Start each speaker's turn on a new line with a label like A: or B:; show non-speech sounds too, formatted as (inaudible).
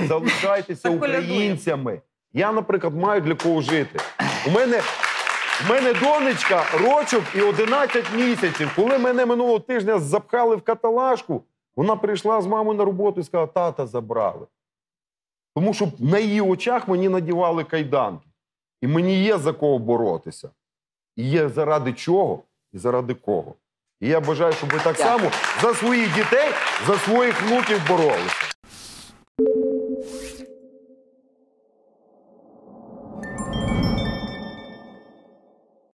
A: (clears throat) залишайтеся українцями. Я, наприклад, маю для кого жити. У мене, у мене донечка рочок і 11 місяців. Коли мене минулого тижня запхали в каталажку, вона прийшла з мамою на роботу і сказала, тата забрали. Тому що на її очах мені надівали кайданки. І мені є за кого боротися. І є заради чого і заради кого. І я бажаю, щоб ви так
B: Дякую.
A: само за своїх дітей, за своїх внуків боролися.